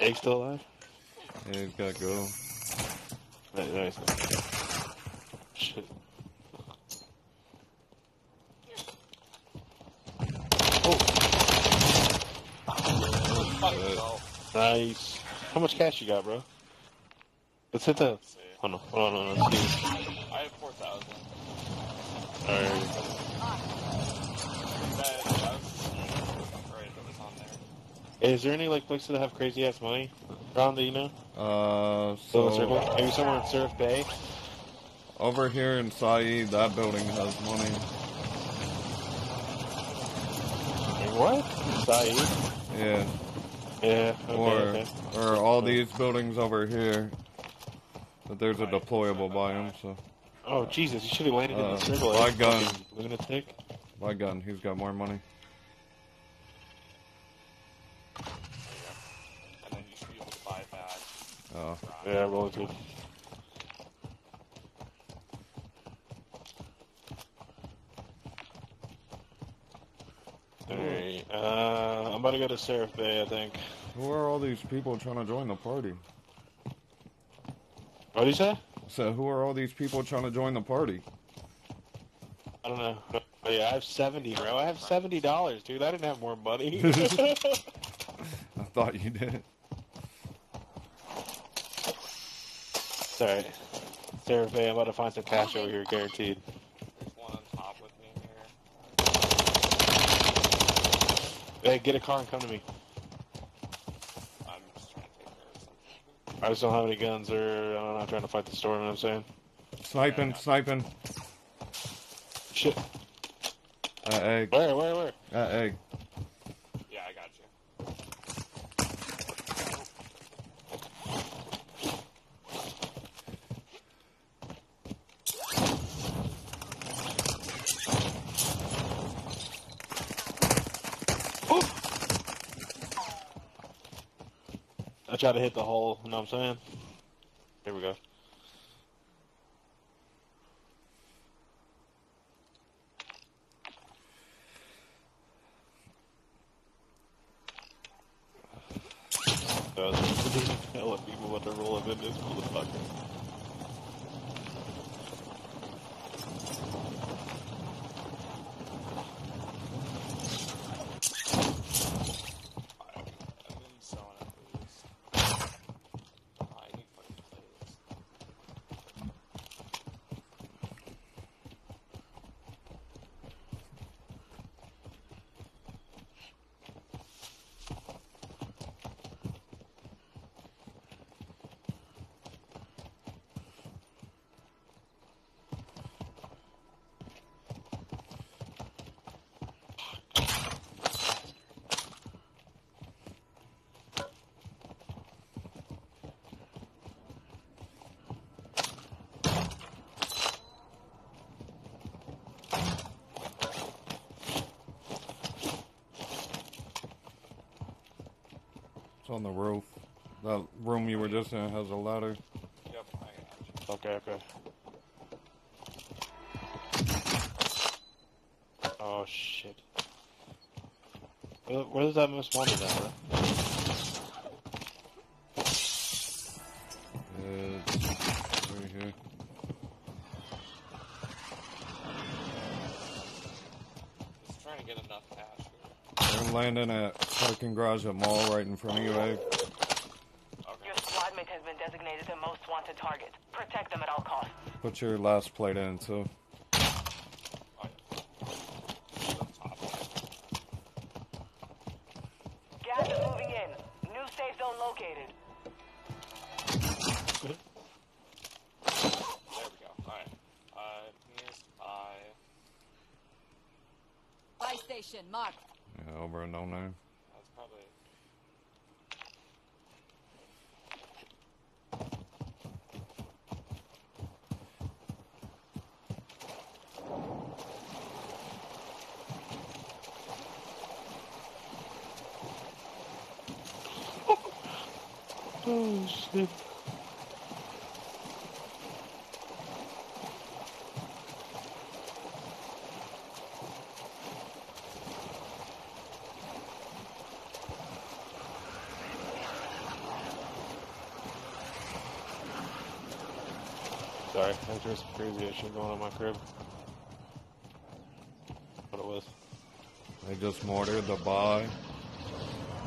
Egg still alive? Yeah, he's gotta go. Nice. nice. Shit. Fuck yourself. Nice. How much cash you got, bro? Let's hit the. Let's see. Hold on, hold on, hold on. I have 4,000. Alright. That, that was great if it was on there. Is there any like places that have crazy ass money around that you know? Uh, so Maybe somewhere in Sarrif Bay? over here in Sa'id, that building has money. What? Sa'id? Yeah. Yeah, okay, or okay. or all these buildings over here. But there's a deployable biome, so Oh, Jesus, you should have landed in Uh, the circle. my eh? gun. Lunatic. my gun, he's got more money. And then you should be able to buy back. Oh, Yeah, dude. Alright, uh, I'm about to go to Sarrif Bay, I think. who are all these people trying to join the party? What do you say? So who are all these people trying to join the party? I don't know. But yeah, I have 70, bro. I have $70, dude. I didn't have more money. I thought you did. It's alright. Sarrif Bay, I'm about to find some cash over here, guaranteed. One on top with me. Hey, get a car and come to me. I'm just trying to take care of something. I just don't have any guns or, I'm not trying to fight the storm, you know what I'm saying? Sniping, sniping. Shit. At egg, Where, where, where? at egg. Try to hit the hole, you know what I'm saying? Here we go. People roll in this motherfucker. I need someone at least. Oh, I need fucking plates. It's on the roof. That room you were just in has a ladder. Yep, I got you. Okay, okay. Oh shit. Where, does that most wanted at, bro? It's right here. Just trying to get enough cash here. They're landing at parking garage at mall right in front of you, egg. Okay. Your squad mate has been designated the most wanted target. Protect them at all costs. Put your last plate in too. Oh, yeah. It's up top. Gas is moving in. New safe zone located. There over a no name. That's probably. Oh shit. Sorry, I think there's some crazy ass shit going on my crib. What it was. They just mortared the buy.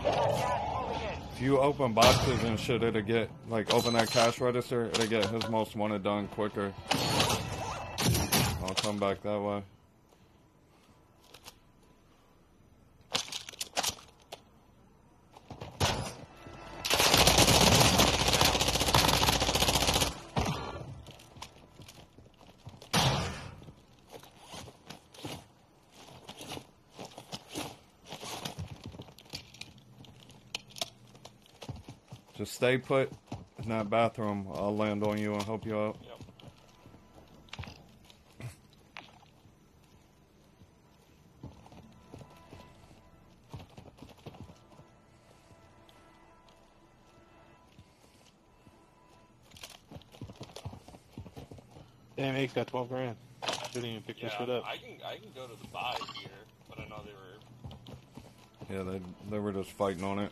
Gas moving in. If you open boxes and shit, it'll get, like, open that cash register, it'll get his most wanted done quicker. I'll come back that way. Just stay put in that bathroom. I'll land on you and help you out. Yep. Damn, Ake's got 12 grand. Didn't even pick this Yeah, shit up. I can I can go to the buy here, but I know they were. Yeah, they they were just fighting on it.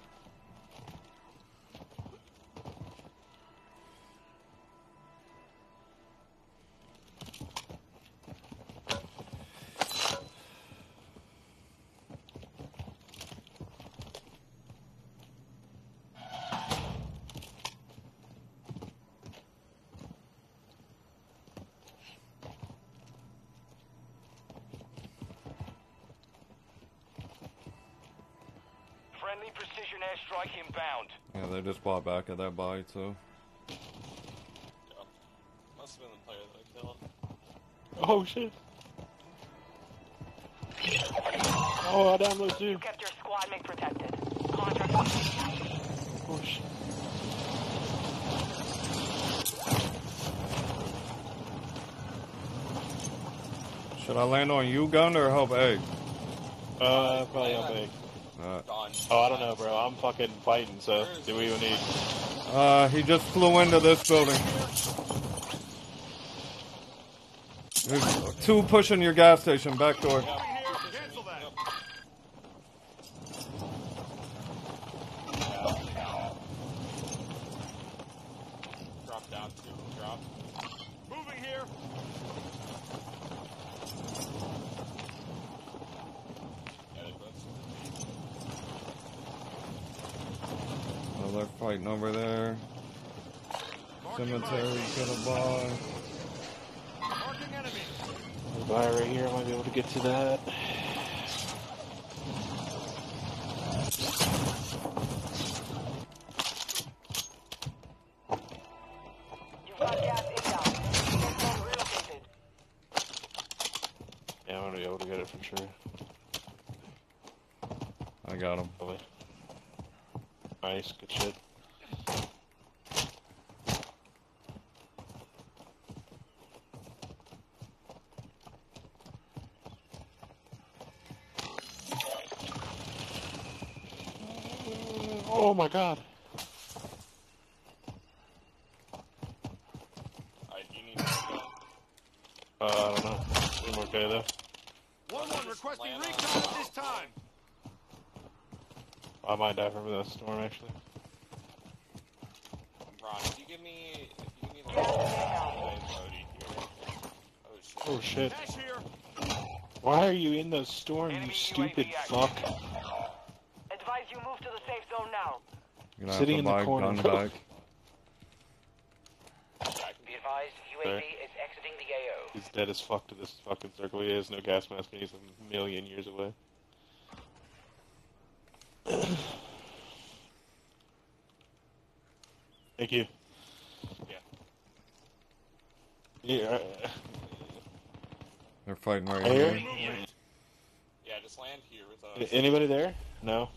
Friendly precision airstrike inbound. Yeah, they just bought back at that buy too. Yeah. Must have been the player that I killed. Oh shit. Oh, I downloaded too. You kept your squad mate protected. Contract. Oh shit. Should I land on you, gun, or help Egg? Uh, probably help Ake. Uh, Oh, I don't know, bro. I'm fucking fighting, so do we even need? uh, he just flew into this building. There's two pushing your gas station back door. Cancel that. Drop down two. Drop. Moving here. Yeah, they both. Oh, they're fighting over there. Cemetery, get a buy. Buy right here. I might be able to get to that. You've got gas inbound. Safe zone relocated. Yeah, I'm gonna be able to get it for sure. I got him. Nice, good shit. Oh my god. Alright, you need to go. Uh, I don't know. I'm okay though. One one requesting recon at this time. I might die from the storm actually. Ron, if you give me, give me the Hey, Cody here. Oh shit. Oh shit. Cash here. Why are you in the storm, you stupid fuck? Advise you move to the safe zone now. You're Sitting in the corner, gun back. Be advised, UAV Sorry. is exiting the AO. He's dead as fuck to this fucking circle. He has no gas mask and he's a million years away. Thank you. Yeah. Yeah. They're fighting right Here? here. Yeah, just land here with us. Anybody there? No.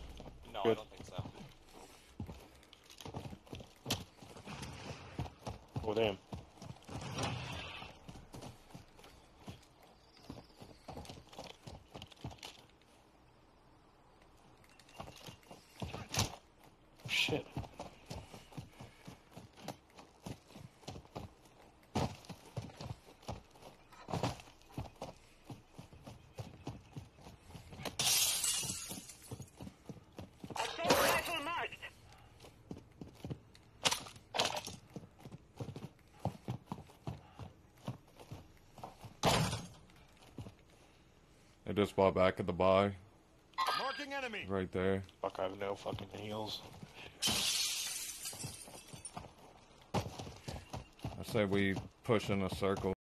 No, I don't think so. Oh damn. Shit. Just bought back at the buy, Marking enemy. right there. Fuck, I have no fucking heals. I say we push in a circle.